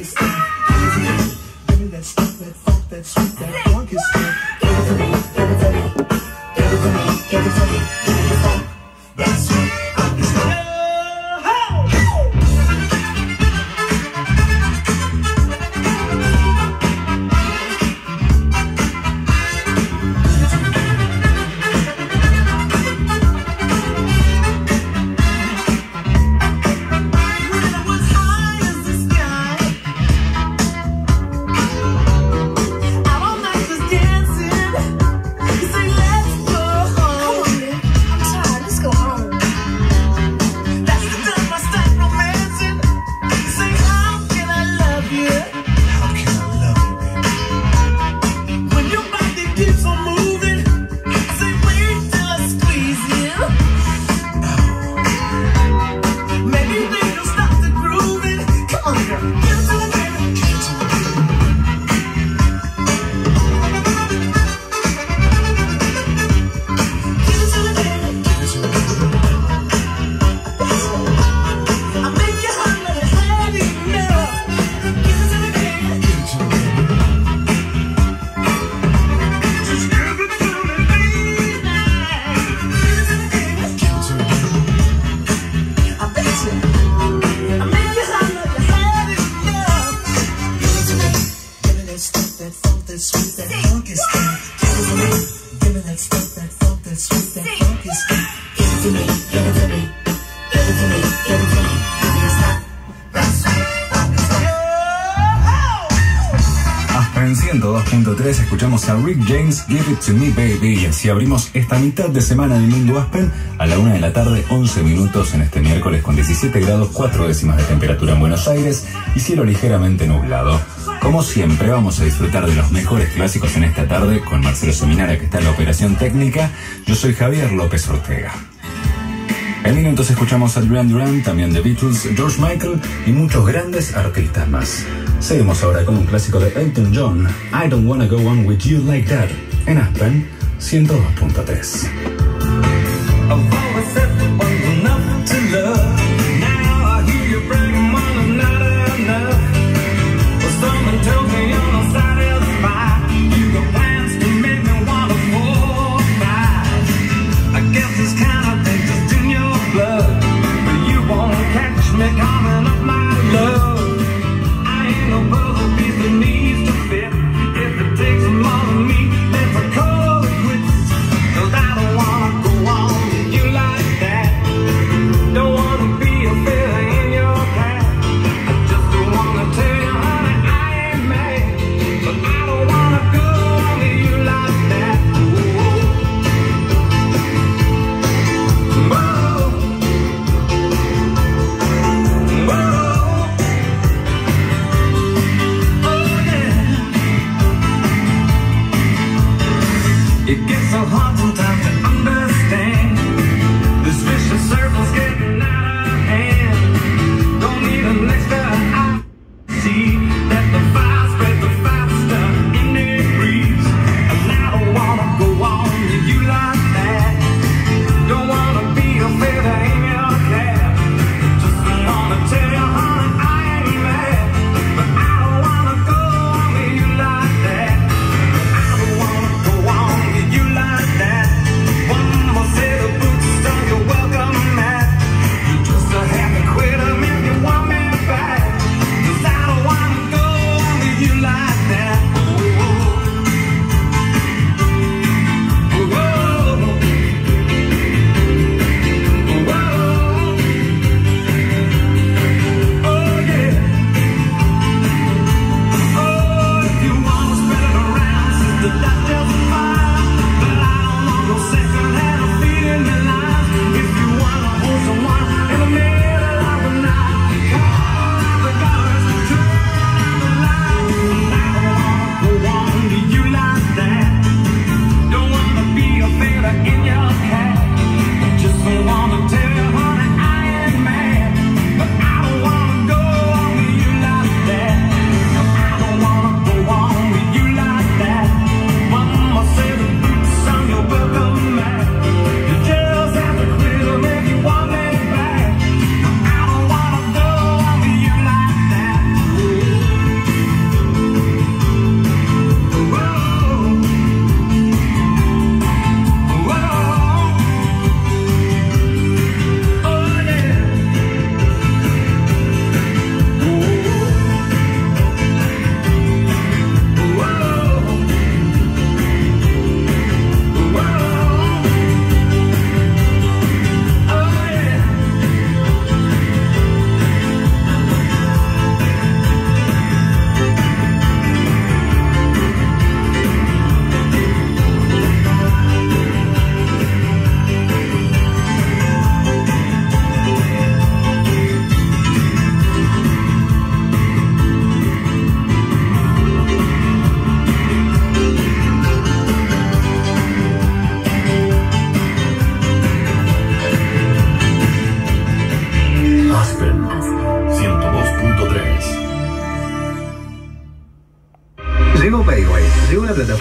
darkest, that stuff, that funk, that sweet, that darkest. that funk is into me. 103 escuchamos a Rick James Give It To Me Baby y así abrimos esta mitad de semana del Mundo Aspen a la una de la tarde 11 minutos en este miércoles con 17 grados 4 décimas de temperatura en Buenos Aires y cielo ligeramente nublado. Como siempre vamos a disfrutar de los mejores clásicos en esta tarde con Marcelo Seminara que está en la operación técnica. Yo soy Javier López Ortega. En minutos escuchamos a Duran Duran, también The Beatles, George Michael y muchos grandes artistas más. Seguimos ahora con un clásico de Elton John, I Don't Wanna Go On With You Like That, en Aspen 102.3.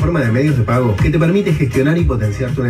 plataforma de medios de pago que te permite gestionar y potenciar tu negocio.